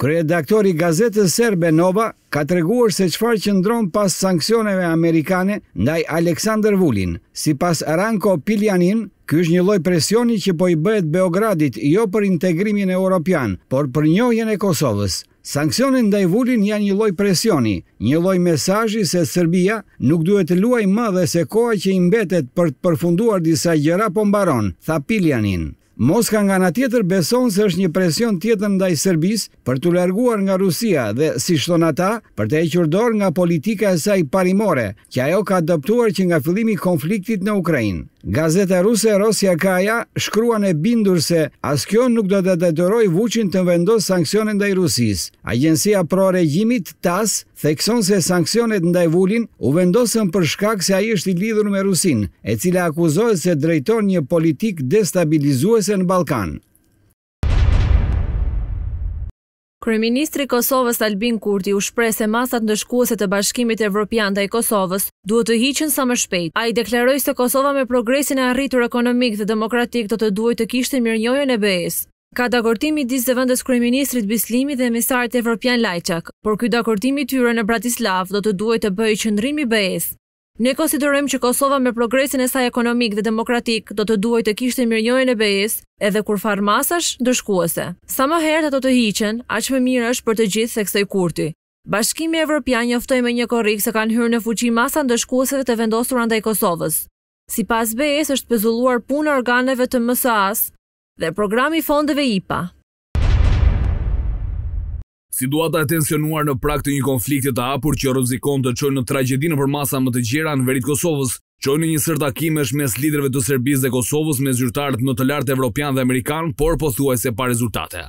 Kryeredaktori i gazetës serbe Nova ka treguar se çfarë qëndron pas sanksioneve amerikane ndaj Aleksandar Vulin. Sipas Ranko Pivljanin, ky është një lloj presioni që po i bëhet Beogradit jo për integrimin europian, por për njohjen e Kosovës. Sanksionet ndaj Vulin janë një lloj presioni, një lloj mesazhi se Serbia nuk duhet të luajë më dhe se koha që i mbetet për të përfunduar disa gjëra po mbaron, tha Pivljanin. Moska nga ana tjetër beson se është një presion tjetër ndaj Serbisë për t'u larguar nga Rusia dhe, siç thonë ata, për të hequr dorë nga politika e saj parimore, që ajo ka adoptuar që nga fillimi i konfliktit në Ukrainë. Gazeta ruse Rossiyskaya shkruan e bindur se as kjo nuk do ta detyrojë Vuçiç të vendosë sanksionet ndaj Rusisë. Agjencia pro-regjimit TASS thekson se sanksionet ndaj Vulin u vendosën për shkak se ai është i lidhur me Rusinë, e cila akuzohet se drejton një politikë destabilizuese në Ballkan. Kryeministri i Kosovës, Albin Kurti, u shpreh se masat ndëshkuese të Bashkimit Evropian ndaj Kosovës duhet të hiqen sa më shpejt. Ai deklaroi se Kosova me progresin e arritur ekonomik dhe demokratik do të duhej të kishte mirënjohjen e BE-së. Ka dakordim midis zëvendëskryeministrit Bislimi dhe emisarit evropian Lajçak, por ky dakordim i tyre në Bratislavë do të duhej të bëhej qëndrim i BE-së. Ne konsiderojmë që Kosova me progresin e saj ekonomik dhe demokratik do të duhej të kishte mirënjohjen e BE-së e jo kurrfarë masash ndëshkuese. Sa më herët ato të hiqen, aq më mirë është për të gjithë theksoi Kurti. Bashkimi Evropian njoftoi me një korrik se kanë hyrë në fuqi masat ndëshkuese të vendosura ndaj Kosovës. Sipas BE-së është pezulluar puna e organeve të MSA-së dhe programi i fondeve IPA. Situata e tensionuar në prag të një konflikti të hapur që rrezikon të çojë në tragjedi në përmasa më të gjera në veri të Kosovës, çoi në një sërë takimesh mes liderëve të Serbisë dhe Kosovës me zyrtarët më të lartë evropianë dhe amerikanë, por pothuajse pa rezultate.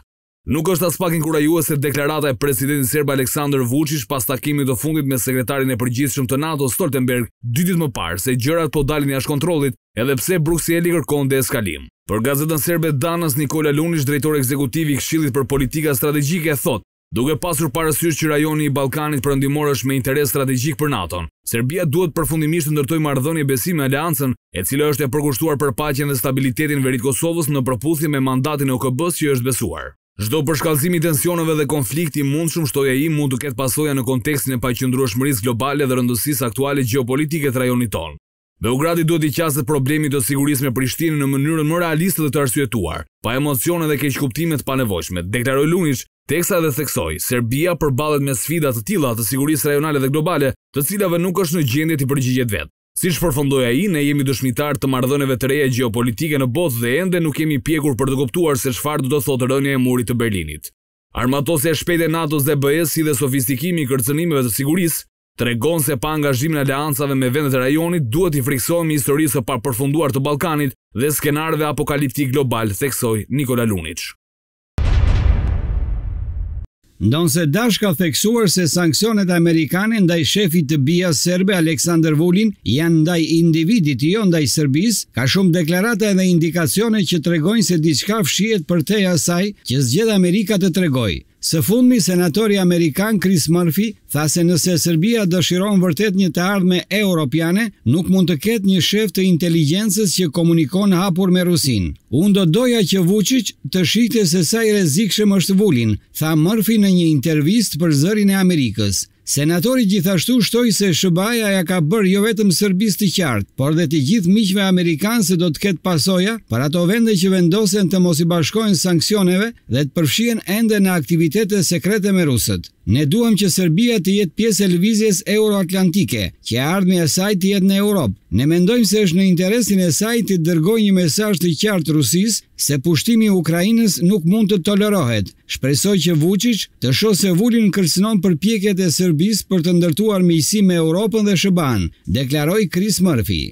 Nuk është aspak inkurajuese deklarata e presidentit serb Aleksandar Vuçiq pas takimit të fundit me sekretarin e përgjithshëm të NATO-s Stoltenberg, dy ditë më parë se gjërat po dalin jashtë kontrollit, Edhe pse Brukseli kërkon deeskalim. Për gazetën serbe Danas, Nikola Luniç, drejtor ekzekutiv i Këshillit për Politika Strategjike, thotë, Duke pasur parasysh që rajoni i Ballkanit Perëndimor është me interes strategjik për NATO-n, Serbia duhet përfundimisht të ndërtojë marrëdhënie besimi me Aleancën, e cila është e përkushtuar për paqen dhe stabilitetin në veri të Kosovës në përputhje me mandatin e OKB-së që i është besuar. Çdo përshkallëzim i tensioneve dhe konflikt i mundshëm, shtoi ai, mund të ketë pasoja në kontekstin e paqëndrueshmërisë globale dhe rëndësisë aktuale gjeopolitike të rajonit tonë. Beogradi duhet t'i qaset problemit të sigurisë me Prishtinën në mënyrën më realiste dhe të arsyetuar, pa emocione dhe keqkuptime të panevojshme, deklaroi Luniç, teksa dhe theksoi, Serbia përballet me sfida të tilla të sigurisë rajonale dhe globale, të cilave nuk është në gjendje t'i përgjigjet vetë. Siç përfundoi ai, ne jemi dëshmitarë të marrëdhënieve të reja gjeopolitike në botë dhe ende nuk jemi pjekur për të kuptuar se çfarë do të thotë rënia e Murit të Berlinit. Armatosja e shpejtë e NATO-s dhe BE-së si dhe sofistikimi i kërcënimeve të sigurisë, tregon se pa angazhimin e aleancave me vendet e rajonit duhet t'i frikësohemi historisë së papërfunduar të Ballkanit dhe skenarëve apokaliptik global, theksoi Nikola Luniç. Ndonëse DASH ka theksuar se sanksionet amerikane ndaj shefit të BIA-s serbe Aleksandër Vulin janë ndaj individit, jo ndaj Serbisë, ka shumë deklarata edhe indikacione që tregojnë se diçka fshihet përtej asaj që zgjedh Amerika të tregojë. Së fundmi, senatori amerikan Chris Murphy tha se nëse Serbia dëshiron vërtet një të ardhme europiane, nuk mund të ketë një shef të inteligjencës që komunikon hapur me Rusinë. Unë do doja që Vuçiç të shihte se sa i rrezikshëm është Vulin, tha Murphy në një intervistë për Zërin e Amerikës. Senatori gjithashtu shtoi se SHBA-ja ia ka bërë jo vetëm Serbisë të qartë, por dhe të gjithë miqve amerikanë se do të ketë pasoja për ato vende që vendosen të mos i bashkohen sanksioneve dhe të përfshihen ende në aktivitete sekrete me rusët. Ne duam që Serbia të jetë pjesë e lëvizjes euroatlantike, që e ardhmja e saj të jetë në Europë. Ne mendojmë se është në interesin e saj t'i dërgojë një mesazh të qartë Rusisë se pushtimi i Ukrainës nuk mund të tolerohet, Shpresoj që Vuçiç të shohë se Vulin kërcënon përpjekjet e Serbisë për të ndërtuar miqësi me Europën dhe SHBA-në, deklaroi Chris Murphy.